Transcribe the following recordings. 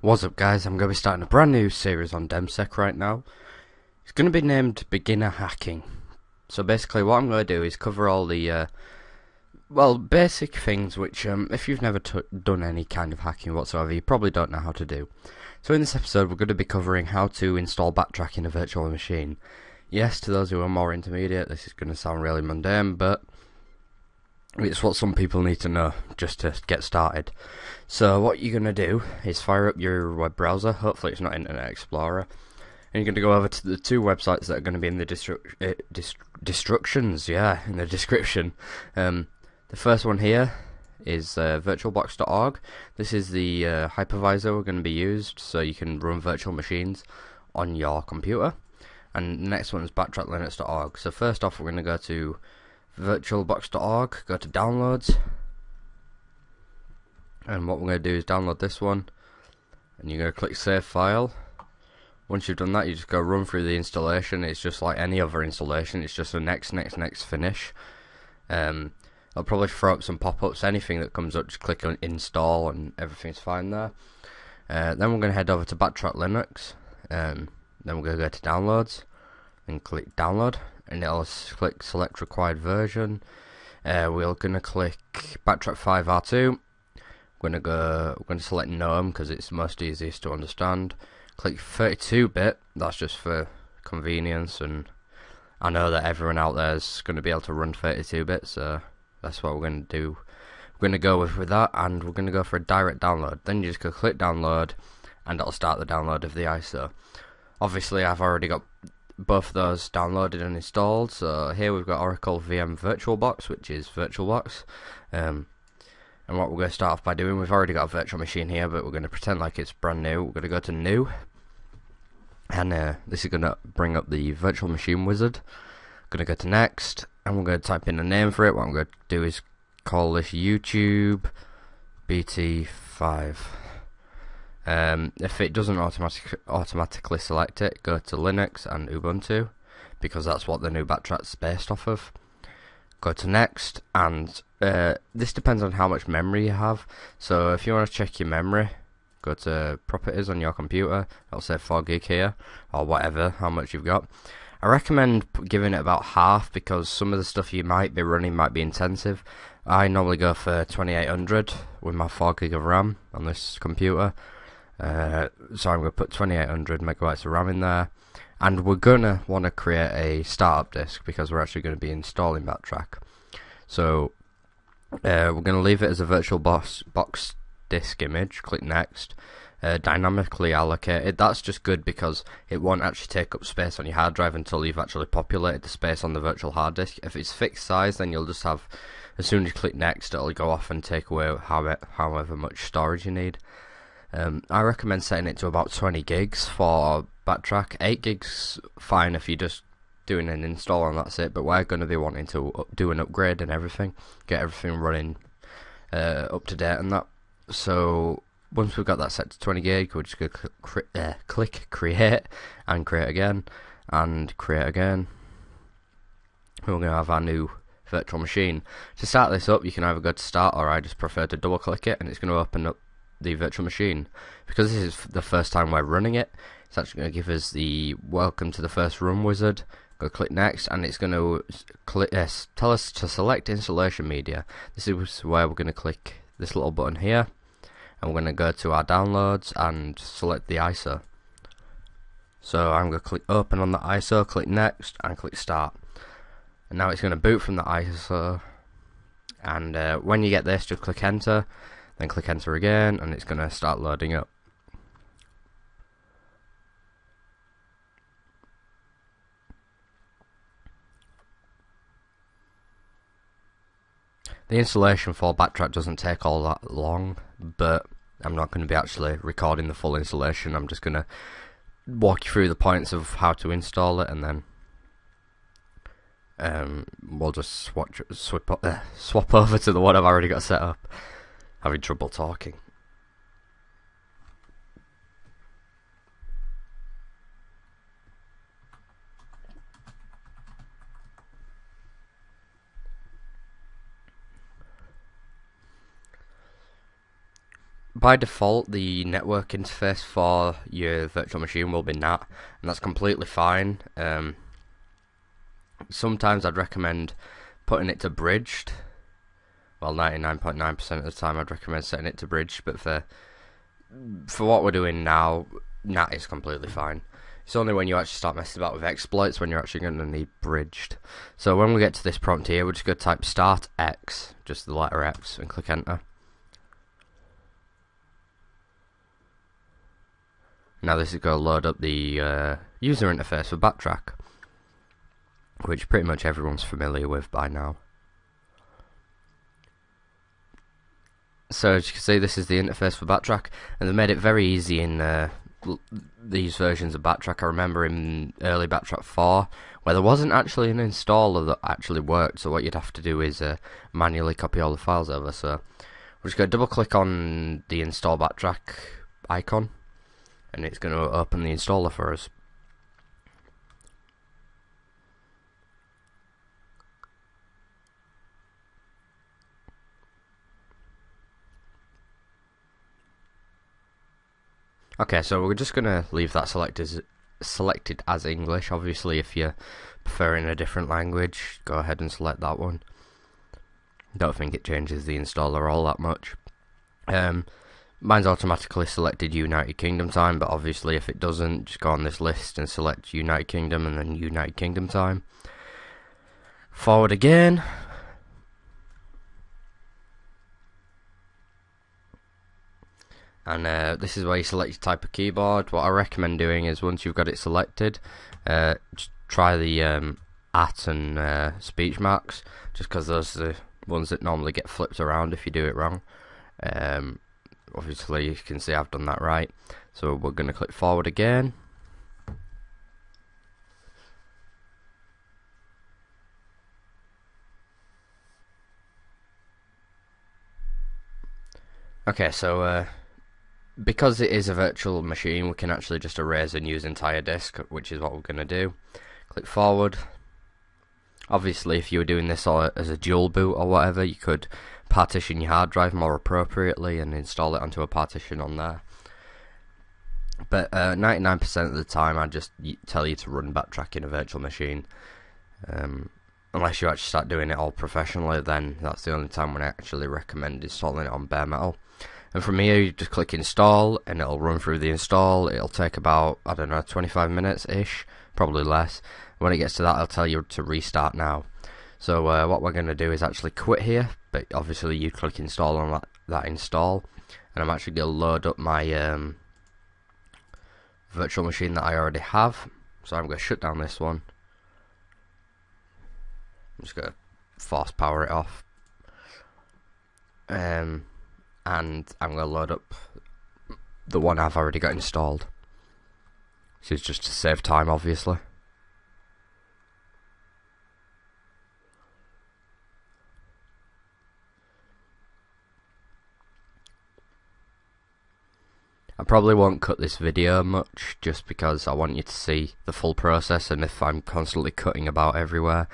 What's up guys, I'm going to be starting a brand new series on DemSec right now. It's going to be named Beginner Hacking. So basically what I'm going to do is cover all the, uh, well, basic things which, um, if you've never done any kind of hacking whatsoever, you probably don't know how to do. So in this episode we're going to be covering how to install backtrack in a virtual machine. Yes, to those who are more intermediate, this is going to sound really mundane, but it's what some people need to know just to get started. So what you're going to do is fire up your web browser, hopefully it's not Internet Explorer, and you're going to go over to the two websites that are going to be in the distru uh, dist destructions, yeah, in the description. Um, the first one here is uh, virtualbox.org. This is the uh, hypervisor we're going to be used, so you can run virtual machines on your computer. And the next one is backtracklinux.org. So first off, we're going to go to virtualbox.org, go to downloads, and what we're going to do is download this one, and you're going to click save file. Once you've done that, you just go run through the installation. It's just like any other installation. It's just a next, next, next finish. Um, I'll probably throw up some pop-ups. Anything that comes up, just click on install, and everything's fine there. Uh, then we're going to head over to Backtrack Linux. Um, then we're going to go to downloads and click download and it'll click select required version. Uh, we're gonna click backtrack 5 R2. We're gonna go. We're gonna select GNOME because it's most easiest to understand. Click 32-bit. That's just for convenience, and I know that everyone out there is going to be able to run 32-bit, so that's what we're going to do. We're going to go with, with that, and we're going to go for a direct download. Then you just go click download, and it'll start the download of the ISO. Obviously, I've already got both of those downloaded and installed. So here we've got Oracle VM VirtualBox, which is VirtualBox. Um, and what we're going to start off by doing, we've already got a virtual machine here, but we're going to pretend like it's brand new. We're going to go to New, and uh, this is going to bring up the virtual machine wizard. Going to go to Next, and we're going to type in a name for it. What I'm going to do is call this YouTube BT5. Um, if it doesn't automatic, automatically select it, go to Linux and Ubuntu because that's what the new backtrack's based off of. Go to next, and uh, this depends on how much memory you have. So if you want to check your memory, go to properties on your computer. I'll say 4 gig here, or whatever, how much you've got. I recommend giving it about half because some of the stuff you might be running might be intensive. I normally go for 2800 with my 4 gig of RAM on this computer. Uh, so I'm going to put 2800 megabytes of RAM in there. And we're going to want to create a startup disk because we're actually going to be installing Backtrack. So uh, we're going to leave it as a virtual box, box disk image. Click next. Uh, dynamically allocated. That's just good because it won't actually take up space on your hard drive until you've actually populated the space on the virtual hard disk. If it's fixed size, then you'll just have, as soon as you click next, it'll go off and take away however much storage you need. Um, I recommend setting it to about 20 gigs for backtrack. 8 gigs fine if you're just doing an install and that's it, but we're going to be wanting to do an upgrade and everything, get everything running uh, up to date and that. So once we've got that set to 20 gig, we're just going to cl uh, click create and create again and create again. We're going to have our new virtual machine. To start this up, you can either go to start or I just prefer to double click it and it's going to open up the virtual machine. Because this is the first time we're running it, it's actually going to give us the welcome to the first run wizard. Go click next, and it's going to click, uh, tell us to select installation media. This is where we're going to click this little button here, and we're going to go to our downloads and select the ISO. So I'm going to click open on the ISO, click next, and click start. And now it's going to boot from the ISO. And uh, when you get this, just click enter then click enter again and it's going to start loading up. The installation for Backtrack doesn't take all that long, but I'm not going to be actually recording the full installation. I'm just going to walk you through the points of how to install it and then um, we'll just swap, uh, swap over to the one I've already got set up having trouble talking. by default, the network interface for your virtual machine will be NAT, and that's completely fine. Um, sometimes I'd recommend putting it to bridged. Well, 99.9% of the time I'd recommend setting it to bridge but for for what we're doing now, NAT is completely fine. It's only when you actually start messing about with exploits when you're actually going to need bridged. So when we get to this prompt here, we're just going to type start X, just the letter X, and click enter. Now this is going to load up the uh, user interface for Backtrack, which pretty much everyone's familiar with by now. So as you can see, this is the interface for Backtrack, and they made it very easy in uh, these versions of Backtrack. I remember in early Backtrack 4, where there wasn't actually an installer that actually worked, so what you'd have to do is uh, manually copy all the files over. So we're just going to double click on the install Backtrack icon, and it's going to open the installer for us. Okay, so we're just going to leave that selected as, selected as English. Obviously, if you're preferring a different language, go ahead and select that one. Don't think it changes the installer all that much. Um, mine's automatically selected United Kingdom time, but obviously if it doesn't, just go on this list and select United Kingdom and then United Kingdom time. Forward again, and uh, this is where you select your type of keyboard. What I recommend doing is once you've got it selected, uh, just try the um, at and uh, speech marks, just because those are the ones that normally get flipped around if you do it wrong. Um, obviously, you can see I've done that right. So we're going to click forward again. Okay, so uh, because it is a virtual machine, we can actually just erase and use entire disk, which is what we're going to do. Click forward. Obviously, if you were doing this as a dual boot or whatever, you could partition your hard drive more appropriately and install it onto a partition on there. But 99% uh, of the time, I just tell you to run backtrack in a virtual machine. Um, unless you actually start doing it all professionally, then that's the only time when I actually recommend installing it on bare metal. And from here, you just click install, and it'll run through the install. It'll take about, I don't know, 25 minutes-ish, probably less. When it gets to that, I'll tell you to restart now. So uh, what we're going to do is actually quit here, but obviously you click install on that, that install. And I'm actually going to load up my um, virtual machine that I already have. So I'm going to shut down this one. I'm just going to force power it off. Um, and I'm going to load up the one I've already got installed. This is just to save time, obviously. I probably won't cut this video much just because I want you to see the full process and if I'm constantly cutting about everywhere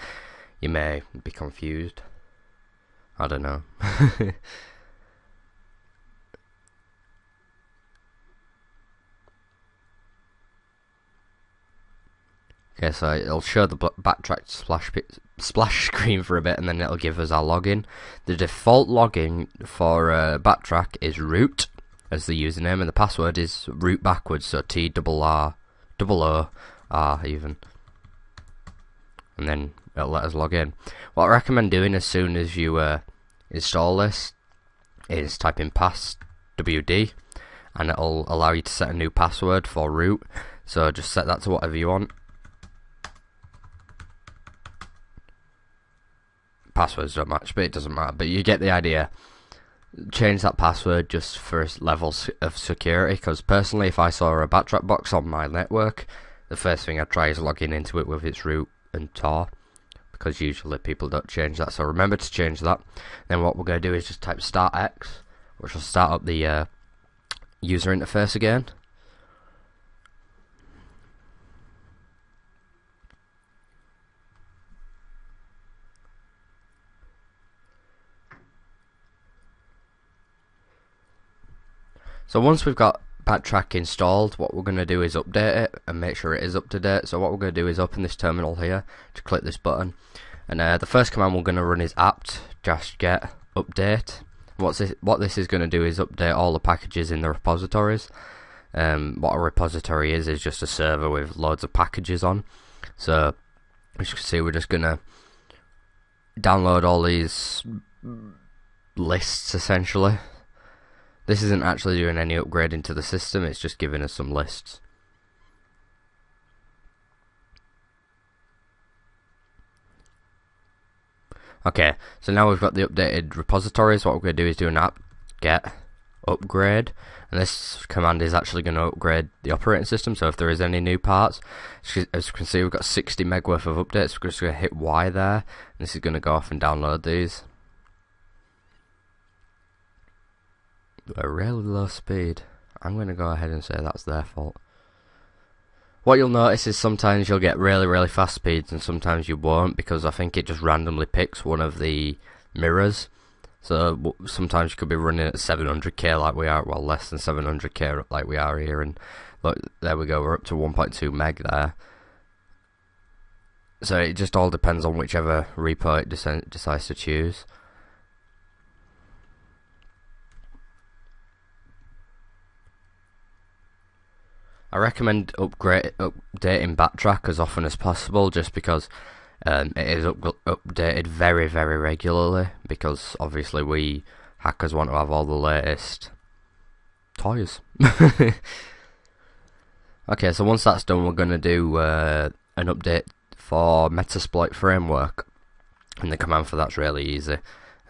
you may be confused. I don't know. Okay, so it'll show the backtrack splash splash screen for a bit, and then it'll give us our login. The default login for uh, backtrack is root as the username, and the password is root backwards, so T double R double O R even, and then it'll let us log in. What I recommend doing as soon as you uh, install this is type in pass wd, and it'll allow you to set a new password for root. So just set that to whatever you want passwords don't match, but it doesn't matter. But you get the idea. Change that password just for levels of security. Because personally, if I saw a backtrack box on my network, the first thing I'd try is logging into it with its root and toor. Because usually people don't change that. So remember to change that. Then what we're going to do is just type start X, which will start up the uh, user interface again. So once we've got Backtrack installed, what we're going to do is update it and make sure it is up to date. So what we're going to do is open this terminal here, to click this button, and uh, the first command we're going to run is apt just get update. What's this, what this is going to do is update all the packages in the repositories. Um, what a repository is is just a server with loads of packages on. So as you can see, we're just going to download all these lists essentially. This isn't actually doing any upgrading to the system, it's just giving us some lists. Okay, so now we've got the updated repositories, what we're going to do is do an apt get upgrade and this command is actually going to upgrade the operating system so if there is any new parts as you can see we've got 60 meg worth of updates we're just going to hit Y there and this is going to go off and download these a really low speed I'm going to go ahead and say that's their fault what you'll notice is sometimes you'll get really really fast speeds and sometimes you won't because I think it just randomly picks one of the mirrors so sometimes you could be running at 700k like we are, well less than 700k like we are here, and look, there we go, we're up to 1.2 meg there. So it just all depends on whichever repo it decides to choose. I recommend upgrade updating backtrack as often as possible, just because um, it is up updated very, very regularly because obviously we hackers want to have all the latest toys. okay, so once that's done, we're going to do uh, an update for Metasploit framework, and the command for that's really easy.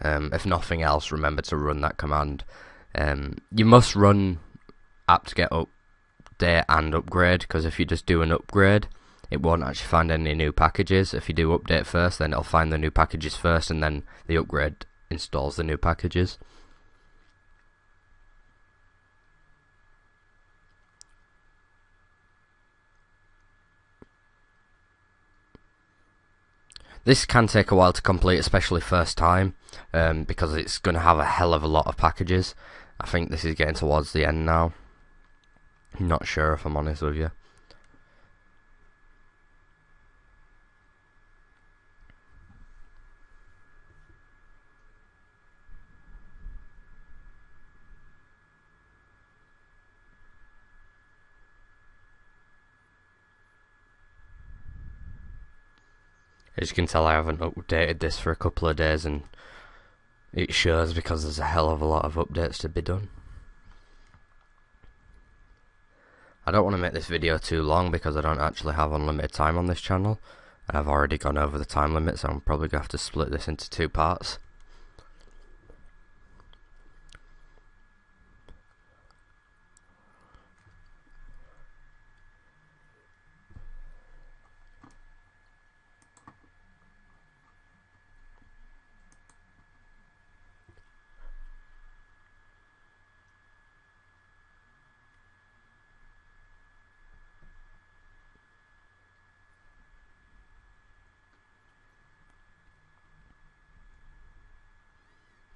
Um, if nothing else, remember to run that command. Um, you must run apt-get update and upgrade because if you just do an upgrade, it won't actually find any new packages. If you do update first, then it'll find the new packages first, and then the upgrade installs the new packages. This can take a while to complete, especially first time, um, because it's going to have a hell of a lot of packages. I think this is getting towards the end now. Not sure if I'm honest with you. As you can tell I haven't updated this for a couple of days and it shows because there's a hell of a lot of updates to be done. I don't want to make this video too long because I don't actually have unlimited time on this channel and I've already gone over the time limit so I'm probably going to have to split this into two parts.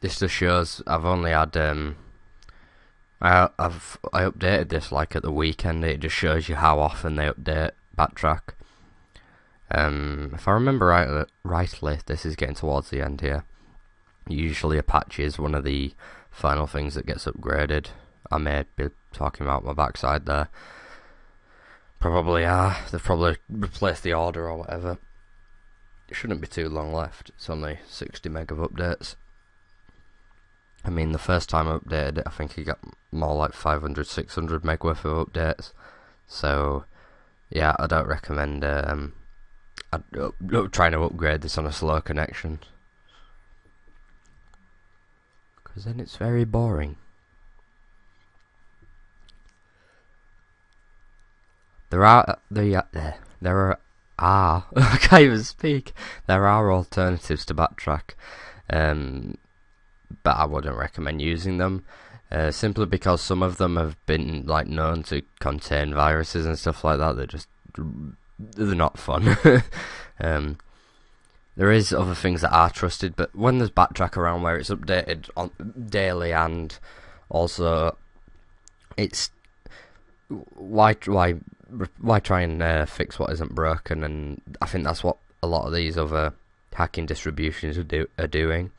This just shows I've only had um, I I've I updated this like at the weekend. It just shows you how often they update backtrack. Um, if I remember right, rightly, this is getting towards the end here. Usually, Apache is one of the final things that gets upgraded. I may be talking about my backside there. Probably are. They've probably replaced the order or whatever. It shouldn't be too long left. It's only 60 meg of updates. I mean, the first time I updated it, I think he got more like 500, 600 meg worth of updates. So, yeah, I don't recommend um, I'd, uh, trying to upgrade this on a slow connection. Because then it's very boring. There are, uh, there, uh, there are, are, I can't even speak. There are alternatives to backtrack. Um, but I wouldn't recommend using them. Uh, simply because some of them have been like known to contain viruses and stuff like that. They're just they're not fun. um, there is other things that are trusted, but when there's backtrack around where it's updated on daily and also it's why why why try and uh, fix what isn't broken? And I think that's what a lot of these other hacking distributions are, do, are doing.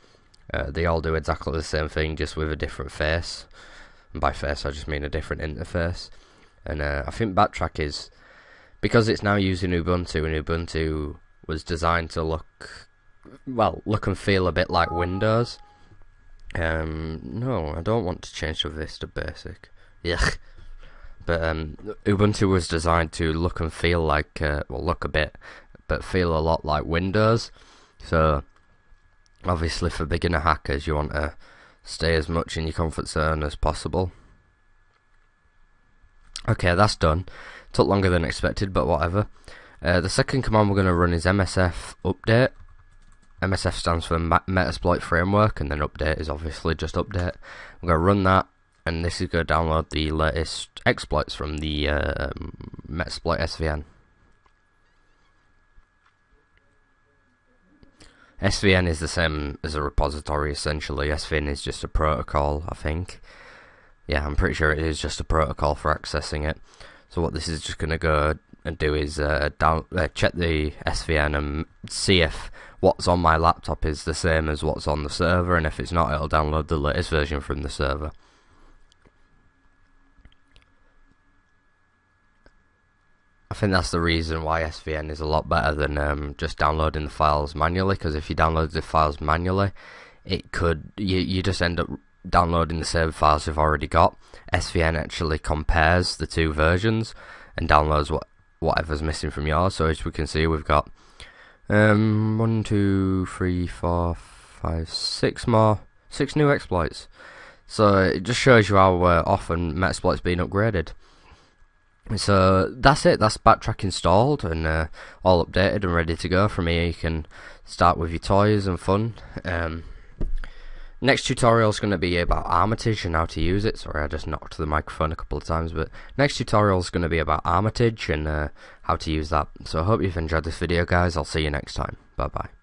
Uh, they all do exactly the same thing, just with a different face. And by face, I just mean a different interface. And uh, I think Backtrack is because it's now using Ubuntu, and Ubuntu was designed to look well, look and feel a bit like Windows. Um, no, I don't want to change to Vista Basic. Yeah. But um, Ubuntu was designed to look and feel like, uh, well, look a bit, but feel a lot like Windows. So, obviously, for beginner hackers, you want to stay as much in your comfort zone as possible. Okay, that's done. Took longer than expected, but whatever. Uh, the second command we're going to run is msf update. MSF stands for Metasploit Framework, and then update is obviously just update. we're going to run that, and this is going to download the latest exploits from the uh, Metasploit SVN. SVN is the same as a repository essentially. SVN is just a protocol, I think. Yeah, I'm pretty sure it is just a protocol for accessing it. So what this is just going to go and do is uh, down, uh, check the SVN and see if what's on my laptop is the same as what's on the server, and if it's not, it'll download the latest version from the server. I think that's the reason why SVN is a lot better than um, just downloading the files manually. Because if you download the files manually, it could you you just end up downloading the same files you've already got. SVN actually compares the two versions and downloads what whatever's missing from yours. So as we can see, we've got um, one, two, three, four, five, six more, six new exploits. So it just shows you how uh, often Metasploit's been upgraded. So that's it. That's backtrack installed and uh, all updated and ready to go. From here, you can start with your toys and fun. Um, Next tutorial is going to be about Armitage and how to use it. Sorry, I just knocked the microphone a couple of times, but next tutorial is going to be about Armitage and uh, how to use that. So I hope you've enjoyed this video, guys. I'll see you next time. Bye bye.